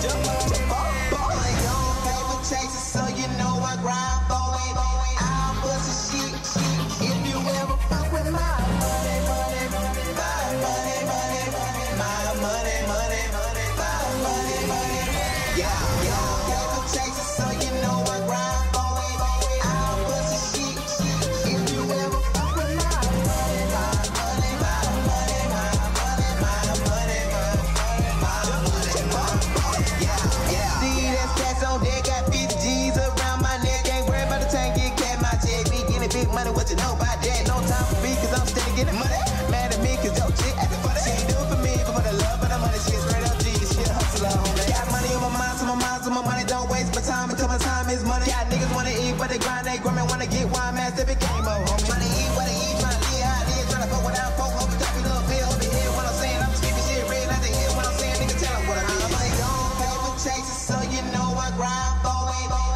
So Money, what you know about that? No time for me, cause I'm steady getting money. Mad at me, cause your chick acting funny. She ain't do it for me, but for the love and the money, she is straight up G. She a hustler, homie. Got money on my mind, so my mind, so my money don't waste my time until my time is money. Got niggas wanna eat, but they grind, they grind, wanna get wine, man, step it game up, homie. Tryna eat what they eat, tryna live how it is, tryna fuck without folk, hope you me little pill, over here, what I'm saying, I'm skipping shit, red, not to hear what I'm saying, nigga, tell 'em what I mean. I'm like, don't paper chaser, so you know I grind for it.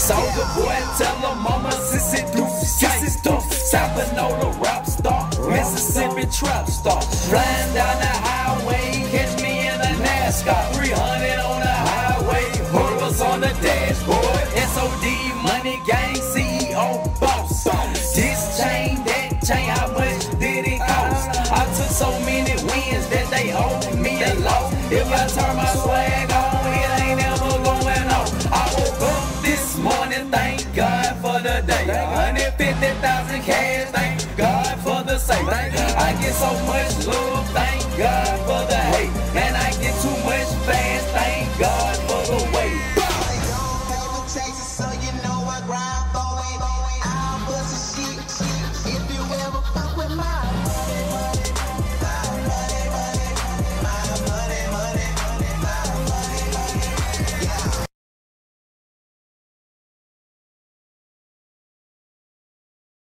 Soulja Boy, tell her mama, sissy doof, sissy doof. Sabinola rap star, Mississippi trap star. Flying down the highway, catch me in a NASCAR. 300 on the highway, hurdles on the dashboard. SOD, money gang, CEO, boss. This chain, that chain, how much did it? turn my swag on, it ain't never going on. I woke up this morning, thank God for the day. 150,000 cash, thank God for the safe. I get so much love, thank God for the hate. And I get too much fans, thank God for the wait. I don't have a taxi, so you know I grind for